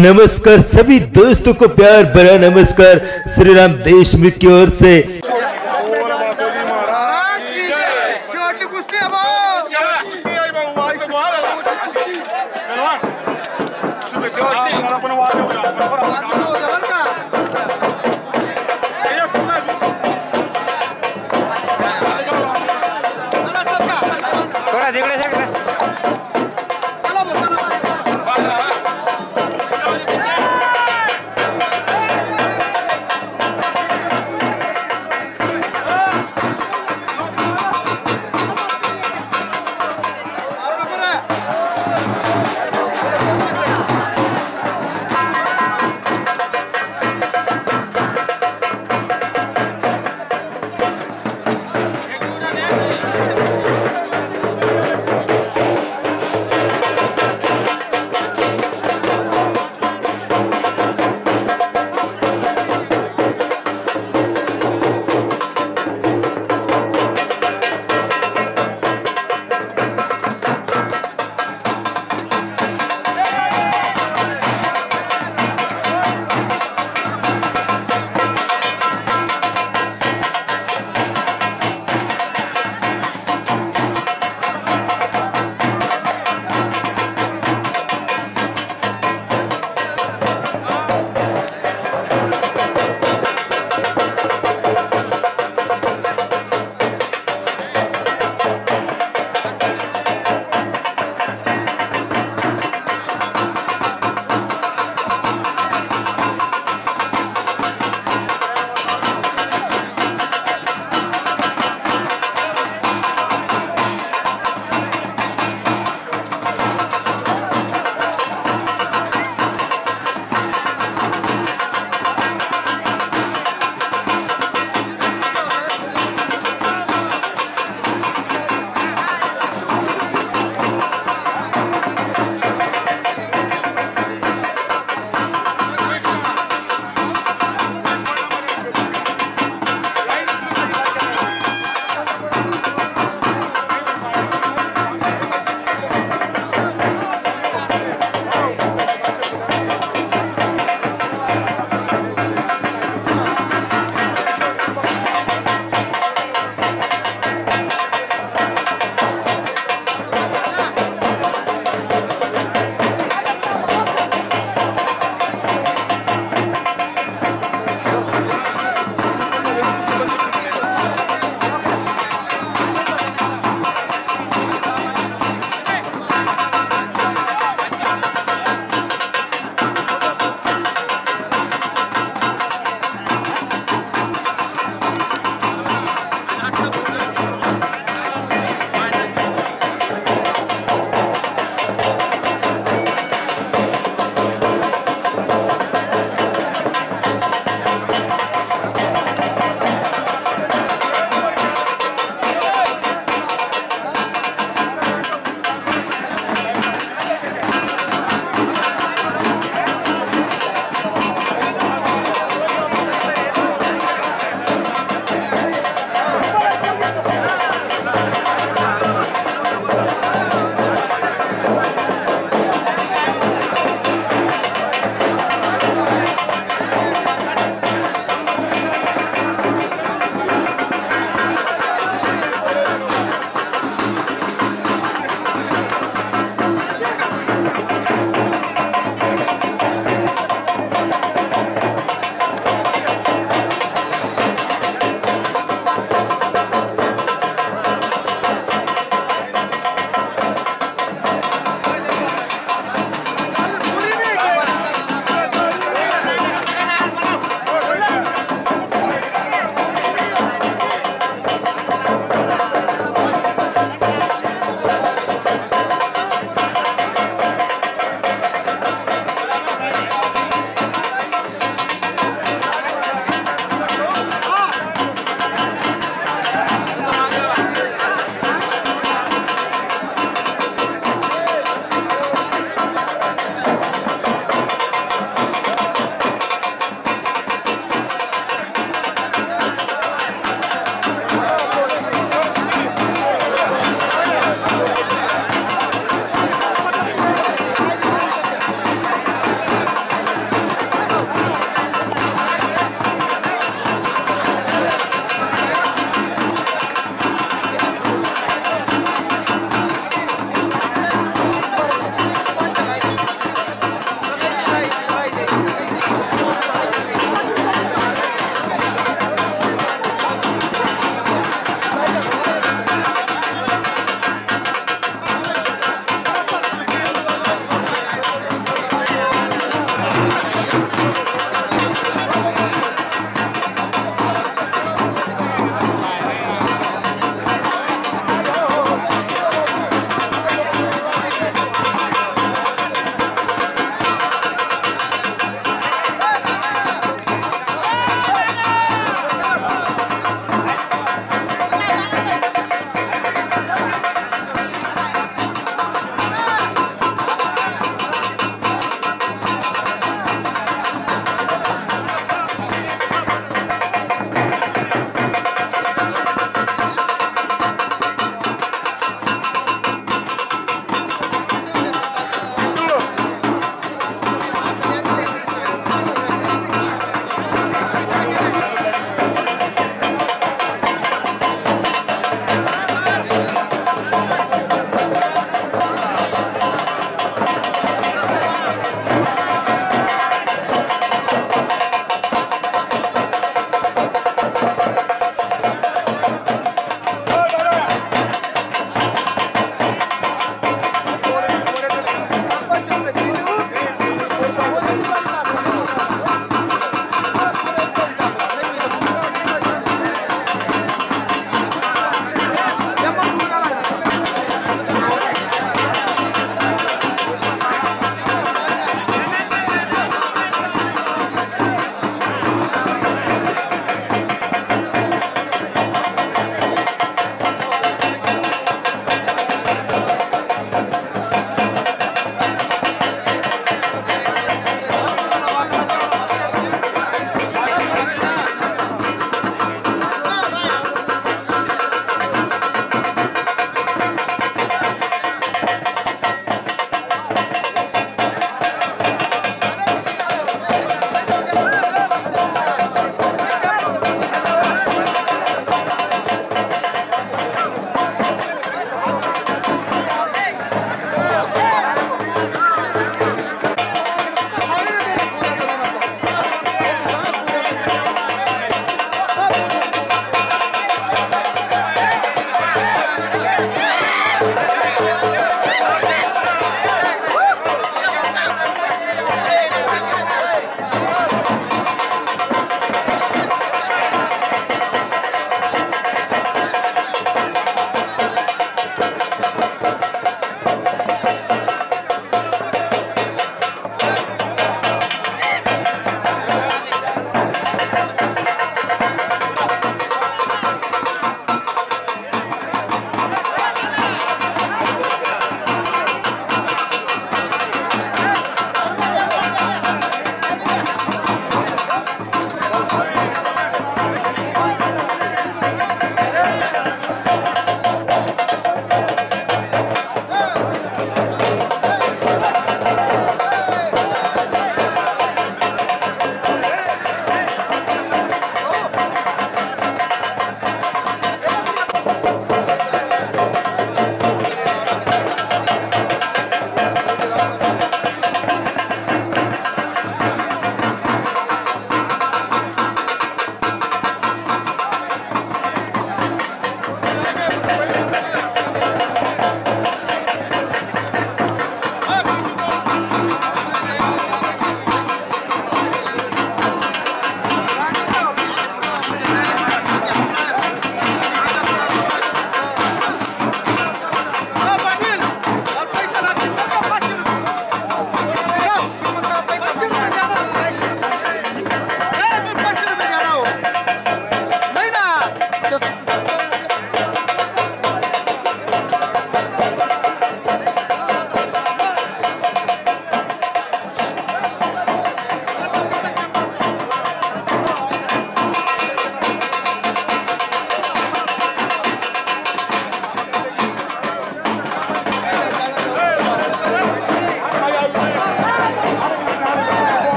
नमस्कार सभी दोस्तों को प्यार भरा नमस्कार। श्री राम देश की ओर से 了。